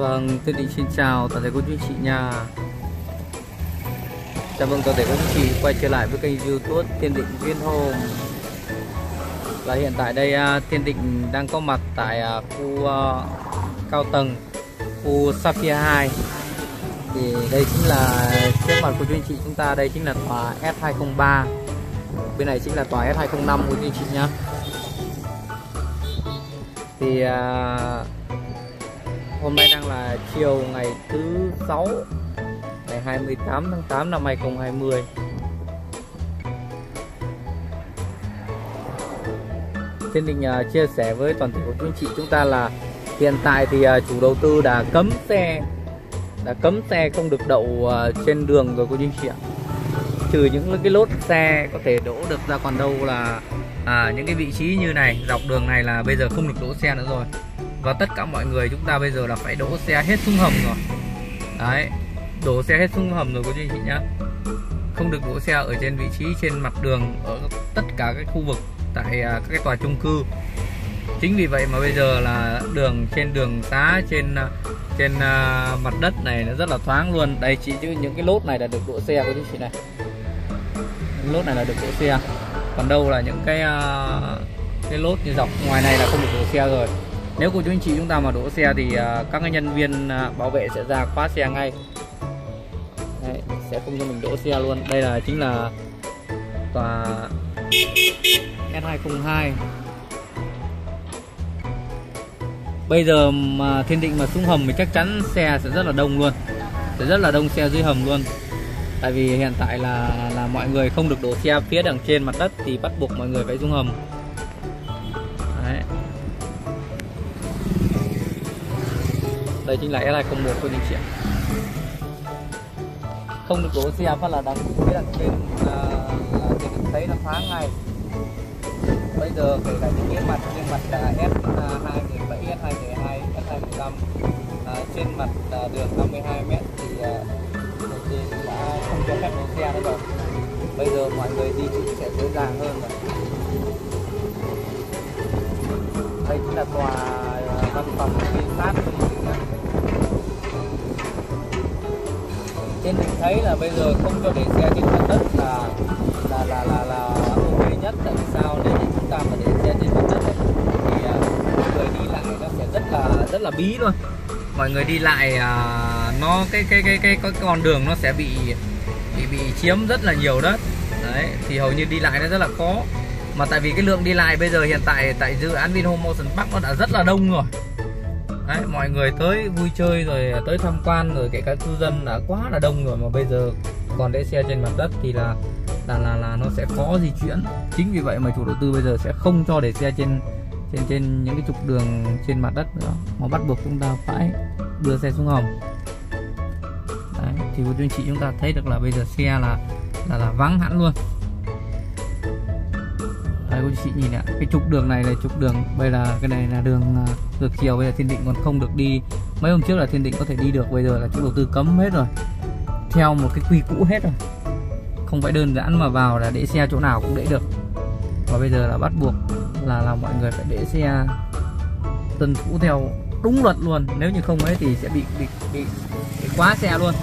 Vâng, Thiên Định xin chào toàn thể cô chú anh chị nha. Chào mừng toàn thể cô chú anh chị quay trở lại với kênh youtube Thiên Định Vinhome Và hiện tại đây à, Thiên Định đang có mặt tại à, khu à, cao tầng Khu Sapphire 2 Thì đây chính là trước mặt của chú anh chị chúng ta Đây chính là tòa S203 Bên này chính là tòa S205 của chú anh chị nhá. Thì hôm nay đang là chiều ngày thứ sáu ngày 28 tháng 8 năm 2020 Xin định uh, à, chia sẻ với toàn thể của quý anh chị chúng ta là hiện tại thì uh, chủ đầu tư đã cấm xe đã cấm xe không được đậu uh, trên đường rồi cô chú anh chị ạ. Trừ những cái lốt xe có thể đỗ được ra còn đâu là à, những cái vị trí như này dọc đường này là bây giờ không được đỗ xe nữa rồi và tất cả mọi người chúng ta bây giờ là phải đổ xe hết xuống hầm rồi. Đấy đổ xe hết xuống hầm rồi cô chú anh chị nhá không được đổ xe ở trên vị trí trên mặt đường ở tất cả các khu vực tại à, các cái tòa chung cư. Chính vì vậy mà bây giờ là đường trên đường xá trên à, trên uh, mặt đất này nó rất là thoáng luôn. Đây chỉ chứ những cái lốt này là được đỗ xe cô chú chị này? Những lốt này là được đỗ xe. Còn đâu là những cái uh, cái lốt như dọc ngoài này là không được đỗ xe rồi nếu cô chú anh chị chúng ta mà đỗ xe thì à, các nhân viên à, bảo vệ sẽ ra khóa xe ngay. Đấy, sẽ không cho mình đỗ xe luôn. Đây là chính là tòa S202 bây giờ mà thiên định mà xuống hầm thì chắc chắn xe sẽ rất là đông luôn. Sẽ rất là đông xe dưới hầm luôn. Tại vì hiện tại là là mọi người không được đổ xe phía đằng trên mặt đất thì bắt buộc mọi người phải xuống hầm. Đây chính là S201 của anh chị ạ. Không được đổ xe phát là đằng phía đằng trên à, là, là thấy nó phá ngay. Bây giờ kể cả những cái mặt trên mặt là S217, S212, S215 à, trên mặt à, đường 52 m thì à, thì đã không cho phép đổ xe nữa rồi. Bây giờ mọi người di chuyển sẽ dễ dàng hơn rồi. Đây chính là tòa à, văn phòng VinFast trên mình thấy là bây giờ không cho để xe trên mặt đất là là là là, là ok nhất. Tại vì sao? Nếu như chúng ta mà để xe trên mặt đất ấy, thì uh, người đi lại nó sẽ rất là rất là bí luôn. Mọi người đi lại uh, nó cái cái cái cái cái con đường nó sẽ bị bị bị chiếm rất là nhiều đất. Đấy thì hầu như đi lại nó rất là khó. Mà tại vì cái lượng đi lại bây giờ hiện tại tại dự án Vinhome Motion Park nó đã rất là đông rồi. Đấy, mọi người tới vui chơi rồi à, tới tham quan rồi kể cả cư dân đã quá là đông rồi mà bây giờ còn để xe trên mặt đất thì là là là là nó sẽ khó di chuyển. Chính vì vậy mà chủ đầu tư bây giờ sẽ không cho để xe trên trên trên những cái trục đường trên mặt đất nữa. Mà bắt buộc chúng ta phải đưa xe xuống hầm. Đấy, thì quý anh chị chúng ta thấy được là bây giờ xe là là là vắng hẳn luôn cô chị nhìn ạ. Cái trục đường này là trục đường bây là cái này là đường à, ngược chiều bây giờ thiên định còn không được đi. Mấy hôm trước là thiên định có thể đi được bây giờ là chủ đầu tư cấm hết rồi. Theo một cái quy cũ hết rồi. Không phải đơn giản mà vào là để xe chỗ nào cũng để được. Và bây giờ là bắt buộc là là mọi người phải để xe tuân thủ theo đúng luật luôn. Nếu như không ấy thì sẽ bị bị bị, bị quá xe luôn.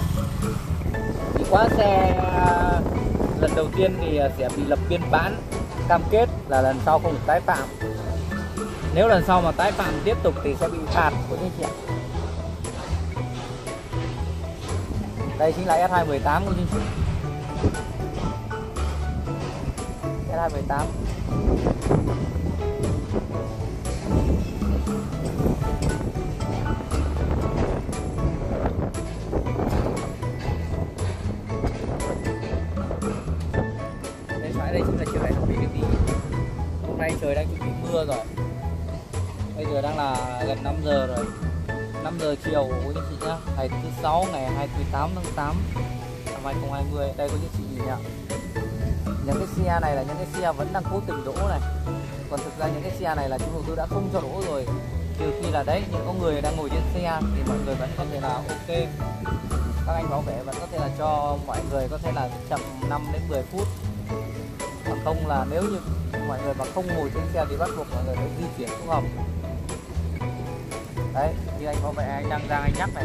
Bị quá xe à, lần đầu tiên thì à, sẽ bị lập biên bản cam kết là lần sau không được tái phạm. Nếu lần sau mà tái phạm tiếp tục thì sẽ bị phạt của những chị ạ. Đây chính là S218 của chương trình. S218 gần 5 giờ rồi. 5 giờ chiều của anh chị nhá. Ngày thứ sáu, ngày 28 tháng 8 năm 2020 Đây có những chị nhìn nhá Những cái xe này là những cái xe vẫn đang cố tình đỗ này. Còn thực ra những cái xe này là chủ đầu tư đã không cho đỗ rồi. Trừ khi là đấy, những có người đang ngồi trên xe Thì mọi người vẫn có thể là ok. Các anh bảo vệ vẫn có thể là cho mọi người có thể là chậm 5 đến 10 phút. Còn không là nếu như mọi người mà không ngồi trên xe thì bắt buộc mọi người phải di chuyển xuống hầm đấy, như anh bảo vệ anh đang ra anh nhắc này.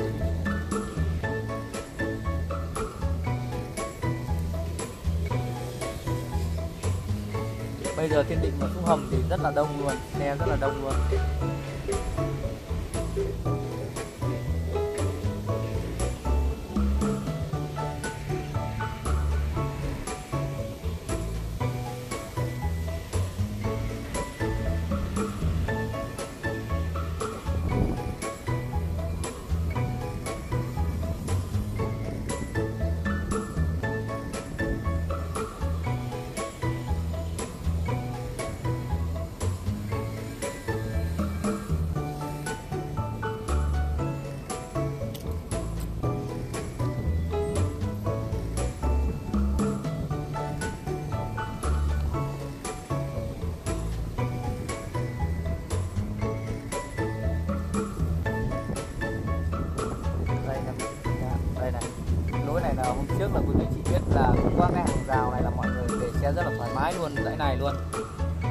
Bây giờ thiên định và xuống hầm thì rất là đông luôn xe rất là đông luôn. Và quý vị chị biết là cũng qua cái hàng rào này là mọi người để xe rất là thoải mái luôn dãy này luôn.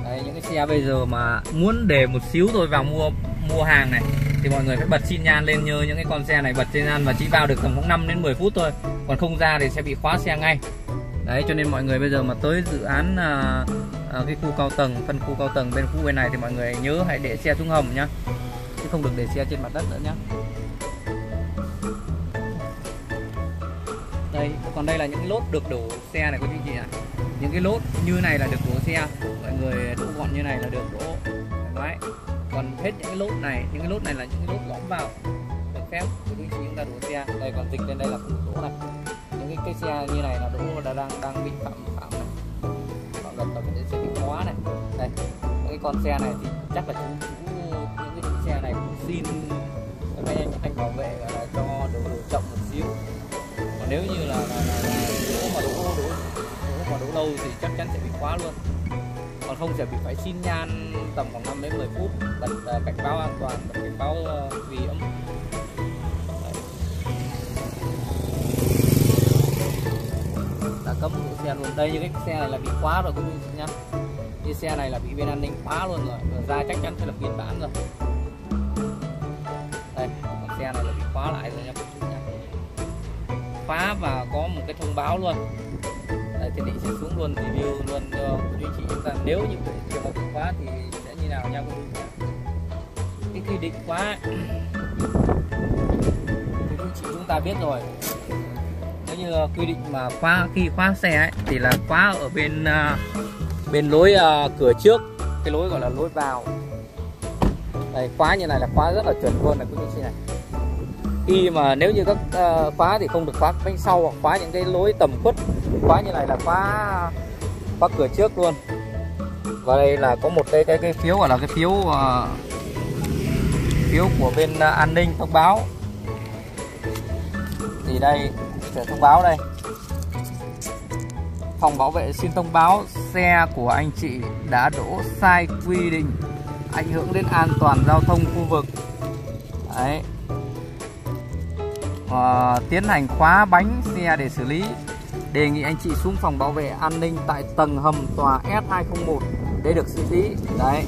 Đấy, những cái xe bây giờ mà muốn để một xíu thôi vào mua mua hàng này thì mọi người phải bật xin nhan lên như những cái con xe này bật xin nhan và chỉ vào được tầm khoảng 5 đến 10 phút thôi. Còn không ra thì sẽ bị khóa xe ngay. Đấy cho nên mọi người bây giờ mà tới dự án à, à, cái khu cao tầng phân khu cao tầng bên khu bên này thì mọi người nhớ hãy để xe xuống hầm nhá. Chứ không được để xe trên mặt đất nữa nhá. Đây. Còn đây là những lốt được đổ xe này cô chú chị ạ? Những cái lốt như này là được đổ xe. Mọi người đổ gọn như này là được đổ. Đấy. Còn hết những cái lốt này những cái lốt này là những cái lốt lõm vào. Được phép cô chú chị chúng ta đổ xe. Đây còn dịch lên đây là cũng đổ này. Những cái, cái xe như này là đổ là đang đang bị phạm phạm. Này phạm luật là cái xe bị khóa này. Đây. Những cái con xe này thì chắc là chúng những cái xe này cũng xin các anh anh bảo vệ là cho đổ, đổ chậm một xíu nếu như là, là, là, là đỗ mà đỗ đủ đỗ mà đỗ lâu thì chắc chắn sẽ bị khóa luôn. Còn không sẽ bị phải xin nhan tầm khoảng 5 đến 10 phút bật uh, cảnh báo an toàn bật cảnh báo ờ, uh, vì âm. Đã cấm đỗ xe luôn. Đây như cái xe này là bị khóa rồi cũng vị nhá. Như xe này là bị bên an ninh khóa luôn rồi. Ra chắc chắn phải lập biên bản rồi. Đây con xe này là bị khóa lại rồi nha nhá phá và có một cái thông báo luôn. Đấy, thì định sẽ xuống luôn review luôn cho quý anh chị chúng ta. Nếu như trường hợp bị khóa thì sẽ như nào nha quý vị chị cái quy định khóa thì quý chị chúng ta biết rồi. Nếu như quy định mà khóa khi khóa xe ấy, thì là khóa ở bên à, bên lối uh, cửa trước cái lối gọi là lối vào. Đây khóa như này là khóa rất là chuẩn luôn này quý vị chị này khi mà nếu như các uh, khóa thì không được khóa bánh sau hoặc khóa những cái lối tầm khuất. Khóa như này là khóa khóa cửa trước luôn. Và đây là có một cái cái cái phiếu gọi là cái phiếu uh, phiếu của bên uh, an ninh thông báo. Thì đây sẽ thông báo đây. Phòng bảo vệ xin thông báo xe của anh chị đã đỗ sai quy định ảnh hưởng đến an toàn giao thông khu vực. Đấy uh, tiến hành khóa bánh xe để xử lý. Đề nghị anh chị xuống phòng bảo vệ an ninh tại tầng hầm tòa S201 để được xử lý. Đấy.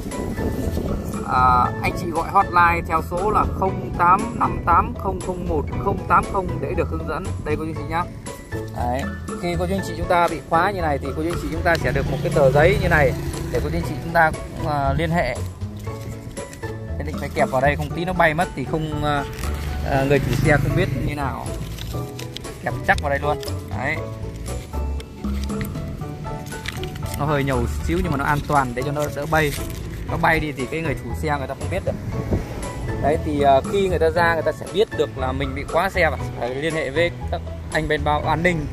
À, anh chị gọi hotline theo số là 0858001080 để được hướng dẫn. Đây cô chú chị nhá. Đấy. Khi cô chú anh chị chúng ta bị khóa như này thì cô chú anh chị chúng ta sẽ được một cái tờ giấy như này để cô chú anh chị chúng ta uh, liên hệ. Thế định phải kẹp vào đây không tí nó bay mất thì không uh, à, người chủ xe không biết như nào. Kẹp chắc vào đây luôn. Đấy. Nó hơi nhầu xíu nhưng mà nó an toàn để cho nó đỡ bay. Nó bay đi thì cái người chủ xe người ta không biết được. Đấy thì uh, khi người ta ra người ta sẽ biết được là mình bị quá xe và phải liên hệ với các anh bên bảo an ninh.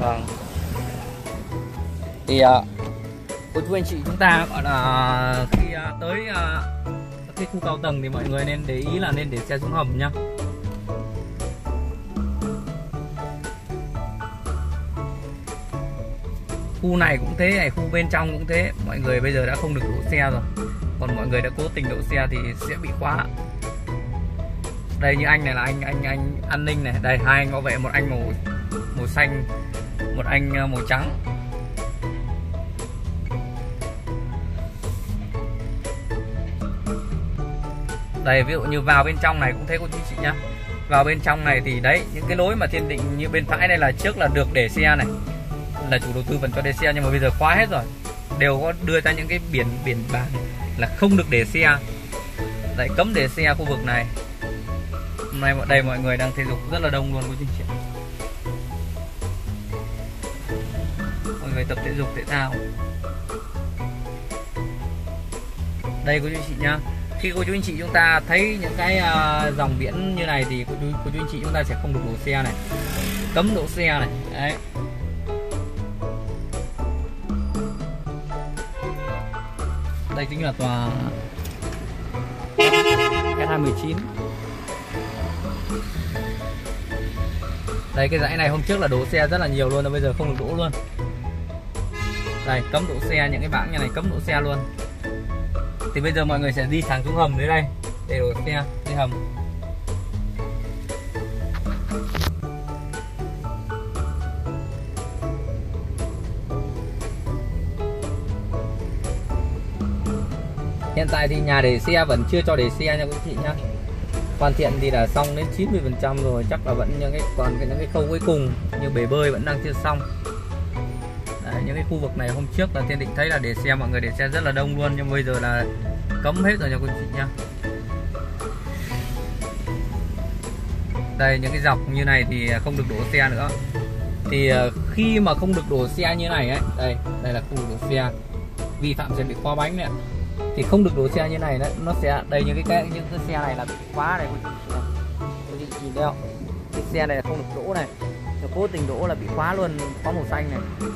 Vâng. Thì uh, cô chú anh chị, chúng ta, gọi là, khi à, tới à, cái khu cao tầng thì mọi người nên để ý là nên để xe xuống hầm nhá. Khu này cũng thế này, khu bên trong cũng thế. Mọi người bây giờ đã không được đổ xe rồi. Còn mọi người đã cố tình đổ xe thì sẽ bị khóa. Đây như anh này là anh anh anh, an ninh này. Đây, hai anh bảo vệ một anh màu màu xanh, một anh à, màu trắng. Đây, ví dụ như vào bên trong này cũng thấy cô chú chị nhá. Vào bên trong này thì đấy, những cái lối mà thiên định như bên phải đây là trước là được để xe này, là chủ đầu tư vẫn cho để xe nhưng mà bây giờ khóa hết rồi. Đều có đưa ra những cái biển biển bảng là không được để xe. Lại cấm để xe khu vực này. Hôm nay đây mọi người đang thể dục rất là đông luôn cô chú chị mọi người tập thể dục thể thao. Đây cô chú chị nhá khi cô chú anh chị chúng ta thấy những cái uh, dòng biển như này thì cô chú cô chú anh chị chúng ta sẽ không được đổ xe này. Cấm đổ xe này. Đấy. Đây chính là tòa S219 đây cái dãy này hôm trước là đổ xe rất là nhiều luôn bây giờ không được đổ luôn. Đây cấm đổ xe những cái bảng như này cấm đổ xe luôn thì bây giờ mọi người sẽ đi thẳng xuống hầm dưới đây, để đổ xe, đi hầm. Hiện tại thì nhà để xe vẫn chưa cho để xe nha quý chị nhá. Hoàn thiện thì đã xong đến 90 phần trăm rồi, chắc là vẫn những cái, còn cái, những cái khâu cuối cùng như bể bơi vẫn đang chưa xong những cái khu vực này hôm trước là thiên định thấy là để xe mọi người để xe rất là đông luôn nhưng bây giờ là cấm hết rồi nha quý chị nha. đây những cái dọc như này thì không được đổ xe nữa. Thì ờ, khi mà không được đổ xe như này ấy đây đây là khu đổ xe. Vi phạm sẽ bị khóa bánh này. Thì không được đổ xe như này đấy nó sẽ đây những cái, cái những cái xe này là bị khóa này quý chị nhìn đeo không? Cái xe này là không được đỗ này. Nó cố tình đỗ là bị khóa luôn khóa màu xanh này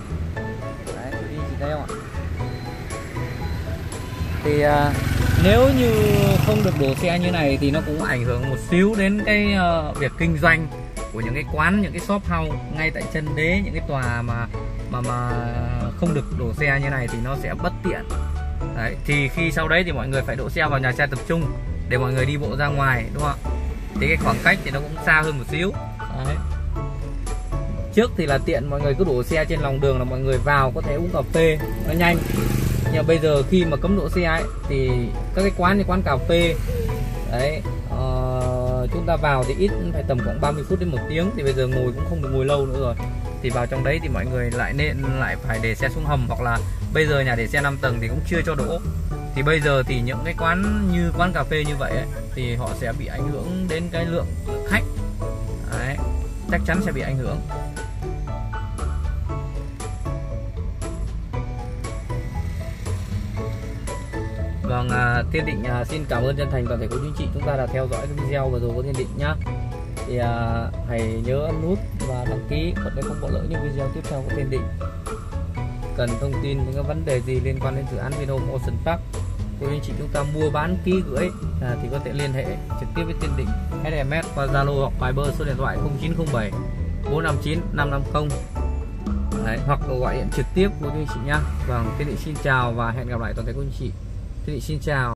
thấy không ạ? Thì à, nếu như không được đổ xe như này thì nó cũng ảnh hưởng một xíu đến cái uh, việc kinh doanh của những cái quán những cái shop house ngay tại chân đế những cái tòa mà mà mà không được đổ xe như này thì nó sẽ bất tiện. Đấy thì khi sau đấy thì mọi người phải đổ xe vào nhà xe tập trung để mọi người đi bộ ra ngoài đúng không ạ? Thì cái khoảng cách thì nó cũng xa hơn một xíu. Đấy trước thì là tiện mọi người cứ đổ xe trên lòng đường là mọi người vào có thể uống cà phê nó nhanh. Nhưng bây giờ khi mà cấm đỗ xe ấy thì các cái quán như quán cà phê. Đấy uh, chúng ta vào thì ít phải tầm khoảng 30 phút đến một tiếng thì bây giờ ngồi cũng không được ngồi lâu nữa rồi. Thì vào trong đấy thì mọi người lại nên lại phải để xe xuống hầm hoặc là bây giờ nhà để xe 5 tầng thì cũng chưa cho đỗ thì bây giờ thì những cái quán như quán cà phê như vậy ấy, thì họ sẽ bị ảnh hưởng đến cái lượng khách. Đấy, chắc chắn sẽ bị ảnh hưởng. Vâng, à, Thiên Định à, xin cảm ơn chân thành toàn thể quý anh chị chúng ta đã theo dõi cái video vừa rồi của Thiên Định nhá. Thì à, hãy nhớ ấn nút và đăng ký để không bỏ lỡ những video tiếp theo của Thiên Định. Cần thông tin những cái vấn đề gì liên quan đến dự án Vinhome Ocean Park cô anh chị chúng ta mua bán ký gửi à, thì có thể liên hệ trực tiếp với Thiên Định SMS qua Zalo hoặc Viber số điện thoại 0907 459 550 Đấy, hoặc gọi điện trực tiếp của anh chị nhá. Vâng, Thiên Định xin chào và hẹn gặp lại toàn thể quý anh chị quý vị xin chào.